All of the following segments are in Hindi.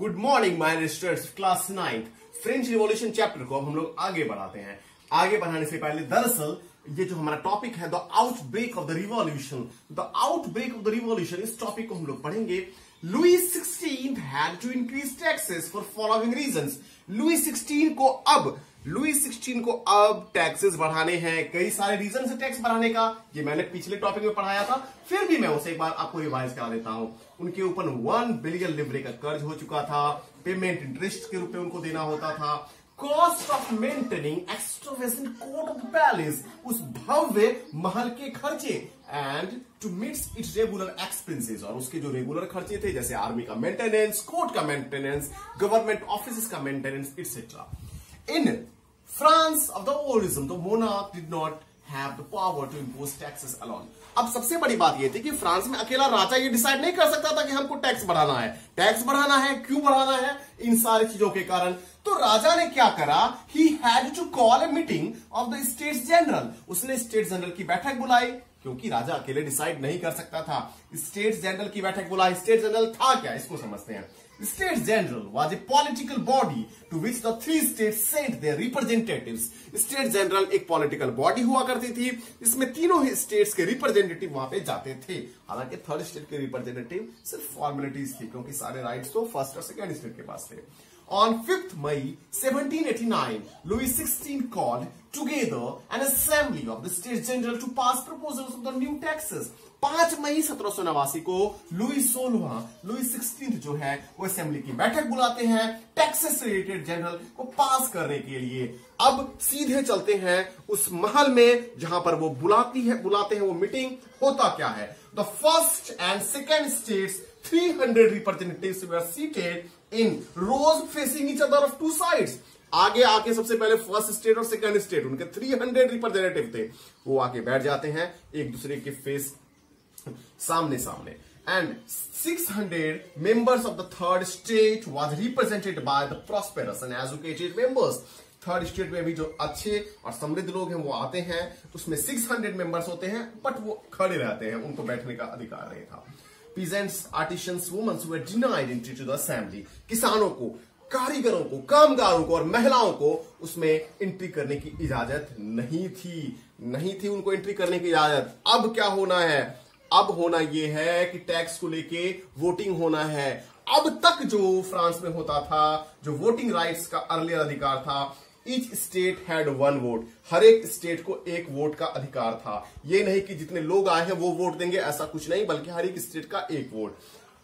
Good morning my रिस्टर्स class ninth French revolution chapter को हम लोग आगे बढ़ाते हैं। आगे बढ़ाने से पहले दरअसल, ये जो हमारा टॉपिक है the outbreak of the revolution the outbreak of the revolution इस टॉपिक को हम लोग पढ़ेंगे। Louis sixteen had to increase taxes for following reason Louis sixteen को अब लुई सिक्सटीन को अब टैक्सेस बढ़ाने हैं। कई सारे रीजन से टैक्स बढ़ाने का। ये मैंने पिछले टॉपिक में पढ़ाया था। फिर भी मैं उसे एक बार आपको रिवाइज करा देता हूँ। उनके ऊपर वन बिलियन लिवरे का कर्ज हो चुका था। पेमेंट इंटरेस्ट के रूप में उनको देना होता था। Cost of maintaining extravagant court of palace उस भव्य महल के खर्चे and to meets its regular expenses और उसके जो रेगुलर खर्चे थे, जैसे आर्मी का मेंटेनेंस कोर्ट का मेंटेनेंस गवर्नमेंट ऑफ़िस का maintenance etcetera In France of the orism, the monarch did not have the power to impose taxes alone. अब सबसे बड़ी बात यह थी कि फ्रांस में अकेला राजा ये डिसाइड नहीं कर सकता था कि हमको टैक्स बढ़ाना है। टैक्स बढ़ाना है क्यों बढ़ाना है? इन सारी चीज़ों के कारण। तो राजा ने क्या करा? He had to call a meeting of the state general उसने स्टेट जनरल की बैठक बुलाई क्योंकि राजा अकेले डिसाइड नहीं कर सकता था। स्टेट जनरल की बैठक बुलाई। स्टेट जनरल था क्या? इसको समझते हैं। States General was a political body to which the three states sent their representatives. State General एक political body हुआ करती थी इसमें तीनों ही states के representative वहाँ पे जाते थे हालाँकि थर्ड स्टेट के representative सिर्फ़ formalities थी क्योंकि सारे rights तो फ़र्स्ट और सेकेंड स्टेट के पास थे On 5th May 1789, Louis XVI called together an assembly of the States General to pass proposals of the new taxes. पाँच मई सत्रह सौ नवासी को लुई सोलवा लुई सिक्सटीन जो है वो असेंबली की बैठक बुलाते हैं टैक्सेस रिलेटेड जनरल को पास करने के लिए अब सीधे चलते हैं उस महल में जहाँ पर वो बुलाती है बुलाते हैं वो मीटिंग होता क्या है the first and second states 300 representatives were seated in rows facing each other of two sides. आगे आके सबसे पहले फ़र्स्ट स्टेट और सेकंड स्टेट उनके 300 रिप्रेजेंटेटिव थे। वो आके बैठ जाते हैं, एक दूसरे के फेस सामने सामने and 600 members of the third state was represented by the prosperous and educated members third state में भी जो अच्छे और समृद्ध लोग हैं, वो आते हैं। उसमें 600 मेंबर्स होते हैं बट वो खड़े रहते हैं, उनको बैठने का अधिकार नहीं था। Peasants artisans womens were denied entry to the assembly किसानों को कारीगरों को कामगारों को और महिलाओं को उसमें एंट्री करने की इजाज़त नहीं थी नहीं थी उनको एंट्री करने की इजाज़त अब क्या होना है अब होना यह है कि टैक्स को लेके वोटिंग होना है अब तक जो फ्रांस में होता था जो वोटिंग राइट्स का अर्लियर अधिकार था each state had one vote हर एक स्टेट को एक वोट का अधिकार था। ये नहीं कि जितने लोग आए हैं वो वोट देंगे, ऐसा कुछ नहीं, बल्कि हर एक स्टेट का एक वोट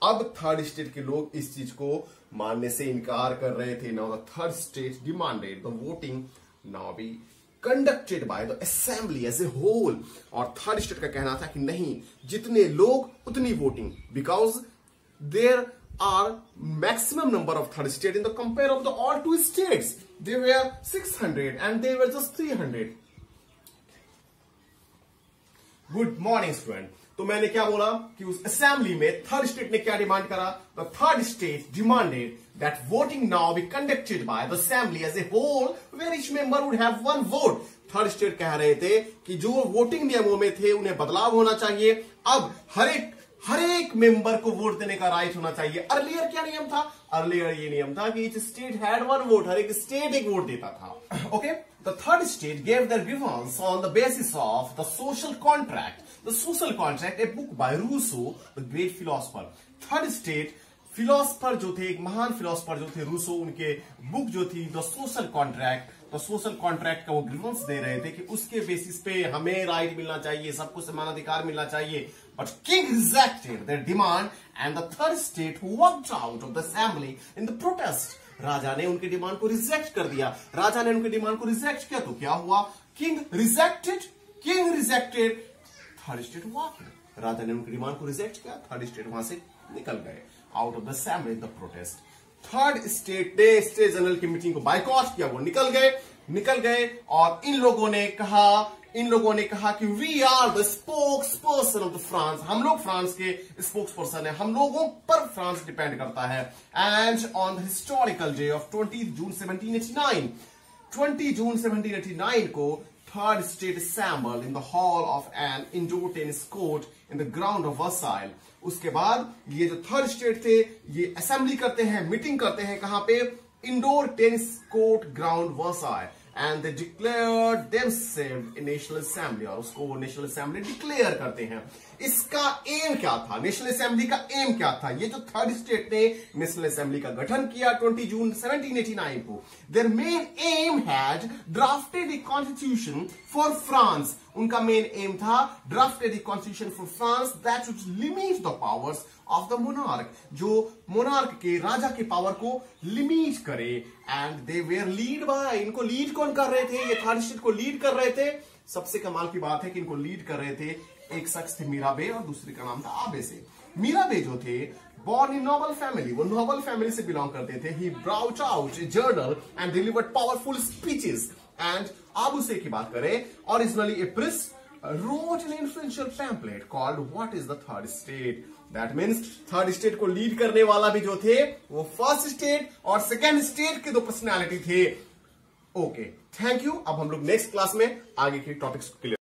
अब थर्ड स्टेट के लोग इस चीज़ को मानने से इनकार कर रहे थे। Now the third state demanded the voting now be conducted by the assembly as a whole और थर्ड स्टेट का कहना था कि नहीं, जितने लोग, उतनी voting because there are maximum number of third state in the compare of the all two states they were 600 and they were just 300 good morning student तो मैंने क्या बोला कि उस असेंबली में थर्ड स्टेट ने क्या डिमांड करा? The third state demanded that voting now be conducted by the assembly as a whole, where each member would have one vote. Third state कह रहे थे कि जो वोटिंग नियमों में थे, उन्हें बदलाव होना चाहिए। अब हर एक हर एक मेंबर को वोट देने का राइट होना चाहिए। अर्लियर क्या नियम था? अर्लियर ये नियम था कि स्टेट हैड वन वोट हर एक स्टेट एक वोट देता था। Okay the third state gave their grievance on the basis of the social contract the social contract a book by Rousseau the great philosopher third state philosopher जो थे, एक महान फिलोसफर जो थे, रूसो, उनके बुक जो थी द सोशल कॉन्ट्रैक्ट तो सोशल कॉन्ट्रैक्ट का वो ग्रीवेंस दे रहे थे कि उसके बेसिस पे हमें राइट मिलना चाहिए सबको समान अधिकार मिलना चाहिए। But king rejected their demand and the third state worked out of the assembly in the protest राजा ने उनके डिमांड को रिजेक्ट कर दिया। राजा ने उनके डिमांड को रिजेक्ट किया तो क्या हुआ? King rejected king rejected third state walk राजा ने उनकी डिमांड को रिजेक्ट किया थर्ड स्टेट वहाँ से निकल गए। Out of the assembly the protest third state the state general की मीटिंग को बाइकआउट किया, वो निकल गए निकल गए, और इन लोगों ने कहा, इन लोगों ने कहा कि we are the spokesperson of the France हम लोग फ्रांस के स्पोक्स पर्सन है, हम लोगों पर फ्रांस डिपेंड करता है। And on the historical day of 20 June 1789 20 June 1789 को third state assembled in the hall of an indoor tennis court in the ground of Versailles. उसके बाद ये जो थर्ड स्टेट थे, ये असेंबली करते हैं मीटिंग करते हैं कहाँ पे? Indoor tennis court ground Versailles and they declare themselves national assembly और उसको नेशनल असेंबली डिक्लेयर करते हैं। इसका एम क्या था? नेशनल असेंबली का एम क्या था? ये जो थर्ड स्टेट ने नेशनल असेंबली का गठन किया 20 जून 1789 को। Their main aim had drafted a constitution for France उनका मेन एम था drafted a constitution for France that limit the powers of the monarch जो मोनार्क के, राजा के पावर को लिमिट करे। And they were lead by इनको लीड कौन कर रहे थे? ये थर्ड स्टेट को लीड कर रहे थे। सबसे कमाल की बात है कि इनको लीड कर रहे थे एक शख्स थे मीरा बे और दूसरे का नाम था आबे से। मीरा बे जो थे बॉर्न इन नोबल फैमिली वो नोबल फैमिली से बिलोंग करते थे। He brought out journal and delivered powerful speeches and Abbe Sieyes की बात करें originally a prince wrote an influential pamphlet called what is the third state that means third state को लीड करने वाला भी जो थे, वो फ़र्स्ट स्टेट और सेकेंड स्टेट के दो पर्सनैलिटी थे। ओके थैंक यू अब हम लोग नेक्स्ट क्लास में आगे के टॉपिक्स क्लियर